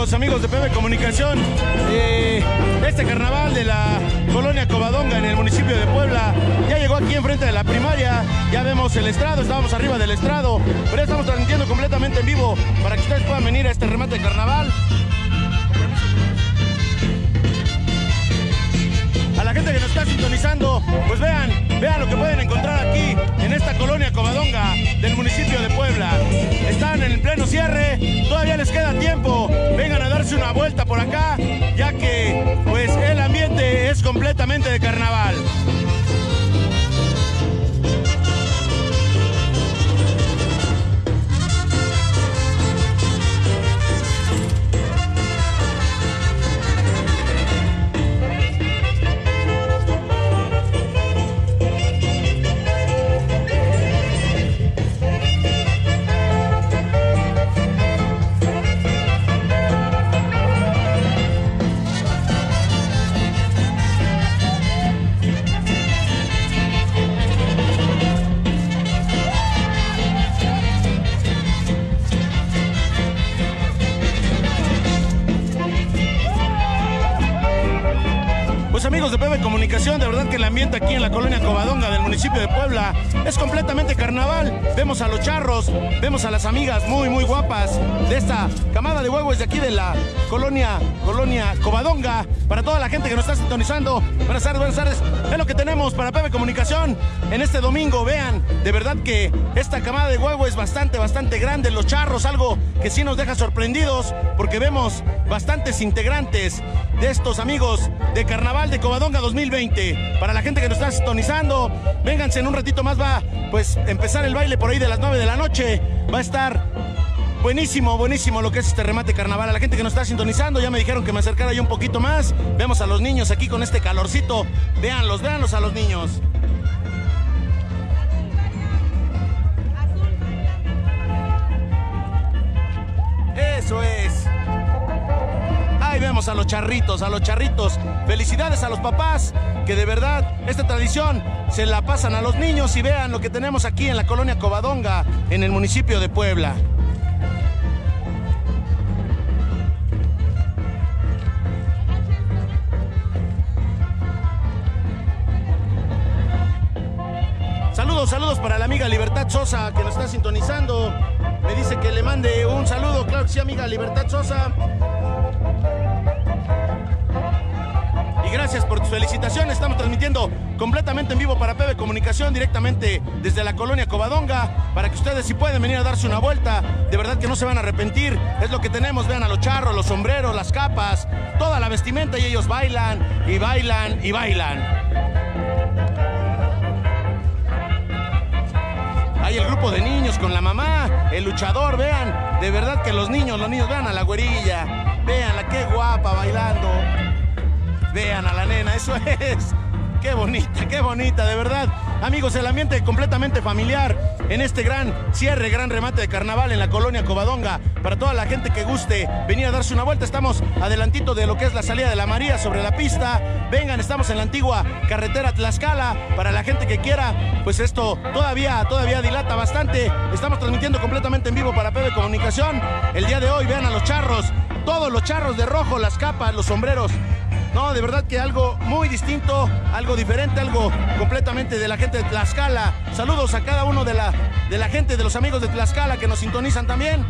amigos de PB Comunicación. Eh, este carnaval de la colonia Covadonga en el municipio de Puebla ya llegó aquí enfrente de la primaria. Ya vemos el estrado, estábamos arriba del estrado, pero ya estamos transmitiendo completamente en vivo para que ustedes puedan venir a este remate de carnaval. A la gente que nos está sintonizando, pues vean, vean lo que pueden encontrar aquí en esta colonia Covadonga por acá, ya que pues el ambiente es completamente de carnaval. Pues amigos de PB Comunicación, de verdad que el ambiente aquí en la colonia Covadonga del municipio de Puebla es completamente carnaval. Vemos a los charros, vemos a las amigas muy, muy guapas de esta camada de huevos de aquí de la colonia, colonia Covadonga. Para toda la gente que nos está sintonizando, buenas tardes, buenas tardes. Es lo que tenemos para PB Comunicación en este domingo. Vean, de verdad que esta camada de huevo es bastante, bastante grande. Los charros, algo que sí nos deja sorprendidos porque vemos bastantes integrantes de estos amigos de Carnaval de Covadonga 2020. Para la gente que nos está sintonizando, vénganse en un ratito más, va pues empezar el baile por ahí de las 9 de la noche. Va a estar buenísimo, buenísimo lo que es este remate carnaval. A la gente que nos está sintonizando, ya me dijeron que me acercara yo un poquito más. Vemos a los niños aquí con este calorcito. Véanlos, véanlos a los niños. Eso es. A los charritos, a los charritos. Felicidades a los papás, que de verdad esta tradición se la pasan a los niños y vean lo que tenemos aquí en la colonia Covadonga, en el municipio de Puebla. Saludos, saludos para la amiga Libertad Sosa que nos está sintonizando. Me dice que le mande un saludo, claro que sí, amiga Libertad Sosa. Gracias por tus felicitaciones. Estamos transmitiendo completamente en vivo para PB Comunicación, directamente desde la colonia Covadonga, para que ustedes si pueden venir a darse una vuelta, de verdad que no se van a arrepentir. Es lo que tenemos, vean a los charros, los sombreros, las capas, toda la vestimenta y ellos bailan y bailan y bailan. Hay el grupo de niños con la mamá, el luchador, vean, de verdad que los niños, los niños, vean a la güerilla, veanla, qué guapa bailando. Vean a la nena, eso es. Qué bonita, qué bonita, de verdad. Amigos, el ambiente completamente familiar en este gran cierre, gran remate de carnaval en la colonia Covadonga. Para toda la gente que guste venir a darse una vuelta, estamos adelantito de lo que es la salida de la María sobre la pista. Vengan, estamos en la antigua carretera Tlaxcala. Para la gente que quiera, pues esto todavía, todavía dilata bastante. Estamos transmitiendo completamente en vivo para PB Comunicación. El día de hoy, vean a los charros, todos los charros de rojo, las capas, los sombreros. No, de verdad que algo muy distinto, algo diferente, algo completamente de la gente de Tlaxcala. Saludos a cada uno de la, de la gente, de los amigos de Tlaxcala que nos sintonizan también.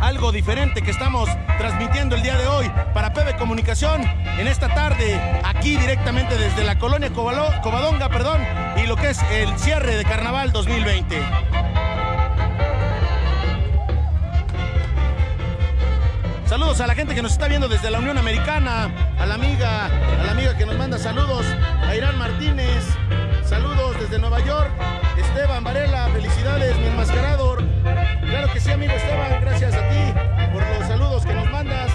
Algo diferente que estamos transmitiendo el día de hoy para PB Comunicación en esta tarde, aquí directamente desde la colonia Covalo- Covadonga, perdón, y lo que es el cierre de Carnaval 2020. Saludos a la gente que nos está viendo desde la Unión Americana, a la amiga, a la amiga que nos manda saludos, a Irán Martínez, saludos desde Nueva York, Esteban Varela, felicidades, mi enmascarador. Claro que sí, amigo Esteban, gracias a ti por los saludos que nos mandas.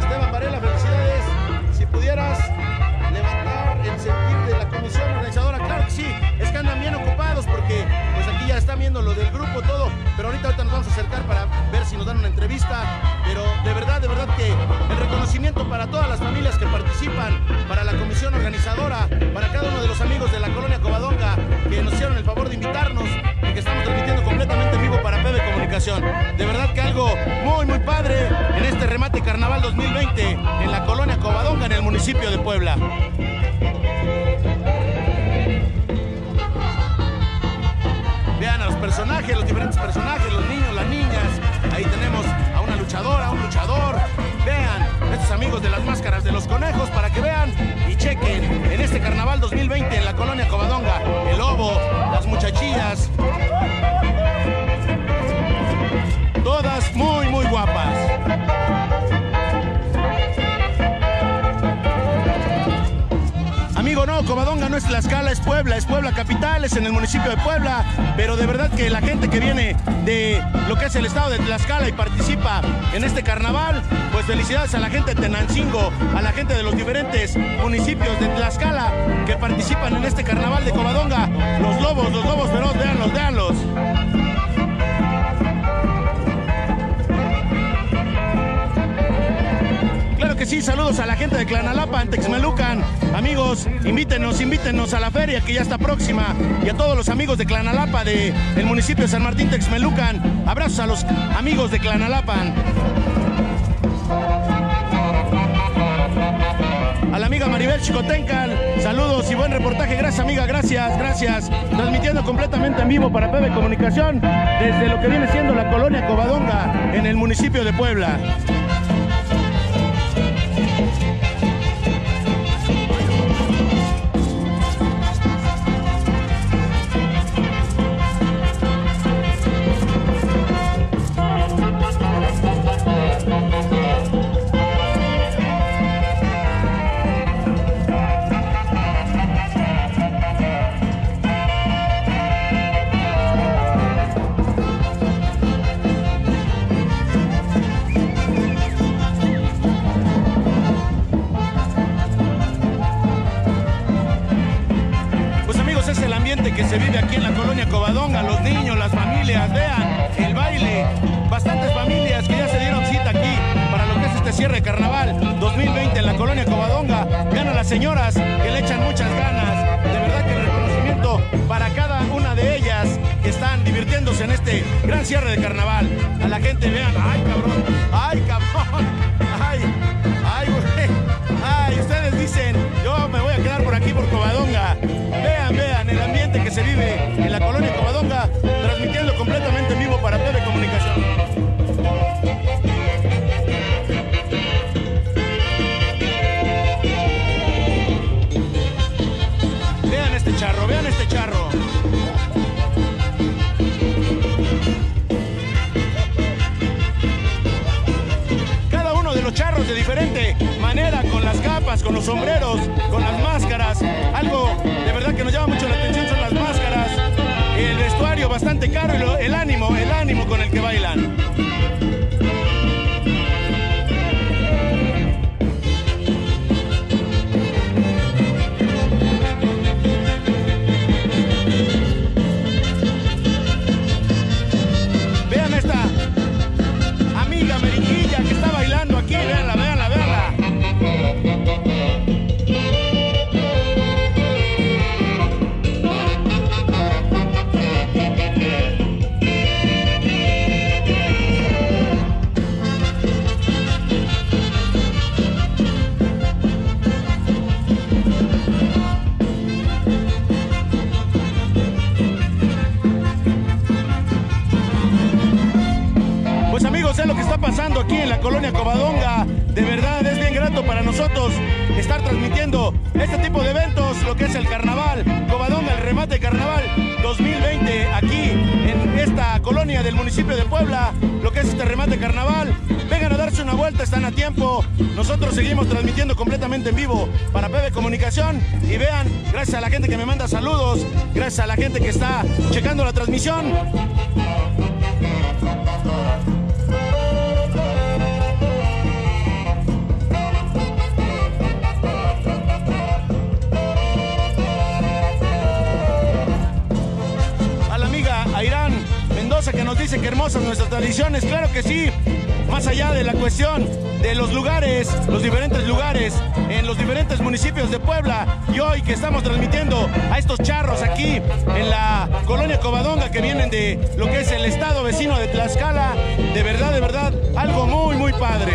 Esteban Varela, felicidades. Si pudieras levantar el sentir de la comisión organizadora, claro que sí, es que andan bien ocupados porque pues aquí ya están viendo lo del grupo, todo, pero ahorita, ahorita nos vamos a acercar para ver si nos dan una entrevista, pero de verdad, de verdad que el reconocimiento para todas las familias que participan, para la comisión organizadora, para cada uno de los amigos de la colonia Covadonga que nos hicieron el favor de invitarnos y que estamos transmitiendo completamente en vivo para PB Comunicación. De verdad que algo muy, muy padre en este remate Carnaval 2020 en la colonia Covadonga, en el municipio de Puebla. Vean a los personajes, los diferentes personajes, los niños, las niñas. Ahí tenemos de las máscaras de los conejos Tlaxcala, es Puebla, es Puebla capital, es en el municipio de Puebla, pero de verdad que la gente que viene de lo que es el estado de Tlaxcala y participa en este carnaval, pues felicidades a la gente de Tenancingo, a la gente de los diferentes municipios de Tlaxcala que participan en este carnaval de Covadonga. Los lobos, los lobos feroz, véanlos, véanlos. Que sí, saludos a la gente de Clanalapa, en Texmelucan. Amigos, invítenos, invítenos a la feria que ya está próxima. Y a todos los amigos de Clanalapa, del el municipio de San Martín, Texmelucan. Abrazos a los amigos de Clanalapan. A la amiga Maribel Chicotencal, saludos y buen reportaje. Gracias, amiga, gracias, gracias. Transmitiendo completamente en vivo para PB Comunicación desde lo que viene siendo la colonia Covadonga en el municipio de Puebla. Aquí en la colonia Covadonga, los niños, las familias, vean el baile, bastantes familias que ya se dieron cita aquí para lo que es este cierre de carnaval 2020 en la colonia Covadonga. Vean a las señoras que le echan muchas ganas, de verdad que el reconocimiento para cada una de ellas que están divirtiéndose en este gran cierre de carnaval. A la gente, vean, ay cabrón, ay cabrón, ay, ay güey, ay, ustedes dicen, en la colonia Covadonga, transmitiendo completamente en vivo para TV Comunicación. Vean este charro, vean este charro. Cada uno de los charros de diferente manera, con las capas, con los sombreros, con las máscaras. Algo de verdad que nos llama del municipio de Puebla, lo que es este remate carnaval. Vengan a darse una vuelta, están a tiempo. Nosotros seguimos transmitiendo completamente en vivo para PB Comunicación y vean, gracias a la gente que me manda saludos, gracias a la gente que está checando la transmisión. Que nos dice que hermosas nuestras tradiciones, claro que sí. más allá de la cuestión de los lugares, los diferentes lugares en los diferentes municipios de Puebla y hoy que estamos transmitiendo a estos charros aquí en la colonia Covadonga que vienen de lo que es el estado vecino de Tlaxcala, de verdad, de verdad, algo muy, muy padre.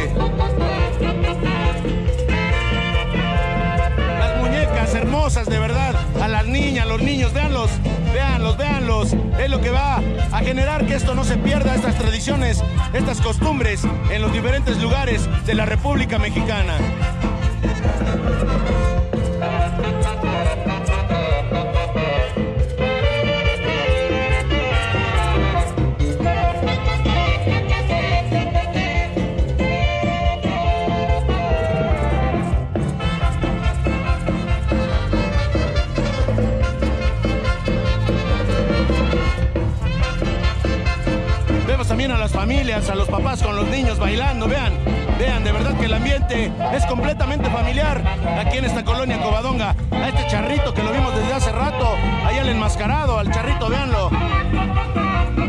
De verdad, a las niñas, a los niños, véanlos, véanlos, véanlos, es lo que va a generar que esto no se pierda, estas tradiciones, estas costumbres en los diferentes lugares de la República Mexicana. Familias, a los papás con los niños bailando, vean, vean, de verdad que el ambiente es completamente familiar aquí en esta colonia Covadonga. A este charrito que lo vimos desde hace rato, ahí al enmascarado, al charrito, véanlo.